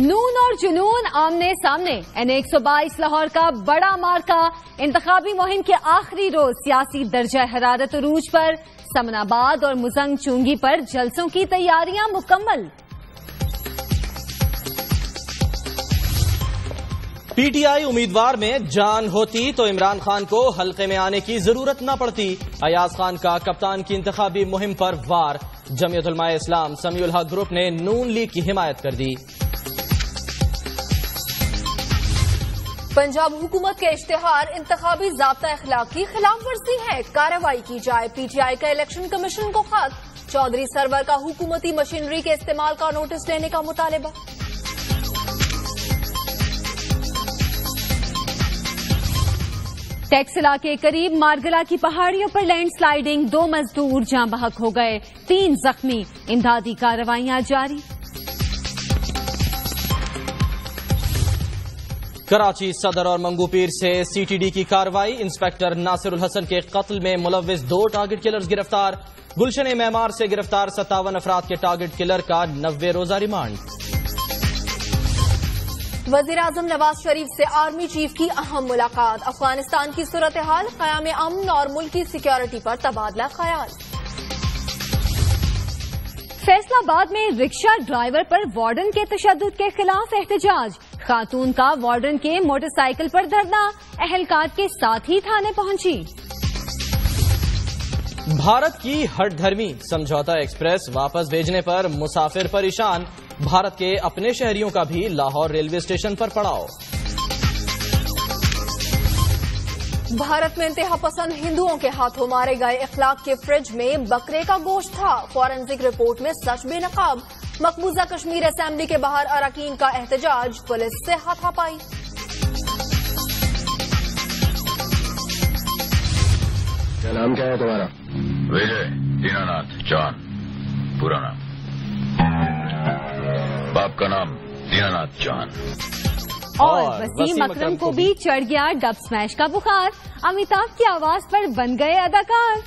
नून और जुनून आमने सामने। एन एक सौ बाईस लाहौर का बड़ा मार्का इंतखाबी मुहिम के आखिरी रोज सियासी दर्जा हरारत अरूज पर, समनाबाद और मुजंग चुंगी पर जलसों की तैयारियाँ मुकम्मल। पीटीआई उम्मीदवार में जान होती तो इमरान खान को हल्के में आने की ज़रूरत न पड़ती। अयाज खान का कप्तान की इंतखाबी मुहिम पर वार। जमीयतुलमा इस्लाम समीउल हक ग्रुप ने नून लीग की हिमायत कर दी। पंजाब हुकूमत के इश्तेहार इंतबी जबता अखलाक की खिलाफ वर्जी है। कार्रवाई की जाए पीटीआई का इलेक्शन कमीशन को खत चौधरी सरवर का हुकूमती मशीनरी के इस्तेमाल का नोटिस लेने का मुतालबा। टैक्स इलाके करीब मारगला की पहाड़ियों पर लैंडस्लाइडिंग, दो मजदूर जहाँ बहक हो गए, तीन जख्मी। इमदादी कार्रवाइयाँ जारी। कराची सदर और मंगूपीर से सीटीडी की कार्रवाई। इंस्पेक्टर नासिरुल हसन के कत्ल में मुलविस दो टारगेट किलर्स गिरफ़्तार। गुलशन मेमार से गिरफ़्तार सत्तावन अफराद के टारगेट किलर का नब्बे रोजा रिमांड। वज़ीर आज़म नवाज़ शरीफ से आर्मी चीफ की अहम मुलाकात। अफ़गानिस्तान की सूरत हाल क्याम अमन और मुल्क सिक्योरिटी पर तबादला ख्याल। फैसलाबाद में रिक्शा ड्राइवर पर वार्डन के तशद के खिलाफ एहतजाज। खातून का वार्डन के मोटरसाइकिल पर धरना, अहलकार के साथ ही थाने पहुँची। भारत की हटधर्मी समझौता एक्सप्रेस वापस भेजने पर मुसाफिर परेशान। भारत के अपने शहरियों का भी लाहौर रेलवे स्टेशन पर पड़ाव। भारत में इंतहा पसंद हिंदुओं के हाथों मारे गए इखलाक के फ्रिज में बकरे का गोश्त था। फॉरेंसिक रिपोर्ट में सच बेनकाब। मकबूजा कश्मीर असेंबली के बाहर अरकान का एहतजाज पुलिस से हाथापाई। क्या नाम क्या है तुम्हारा? विजय दीनानाथ चाँद पूरा नाम। बाप का नाम दीनानाथ चाँद और वसीम अकरम को भी चढ़ गया डब स्मैश का बुखार। अमिताभ की आवाज़ पर बन गए अदाकार।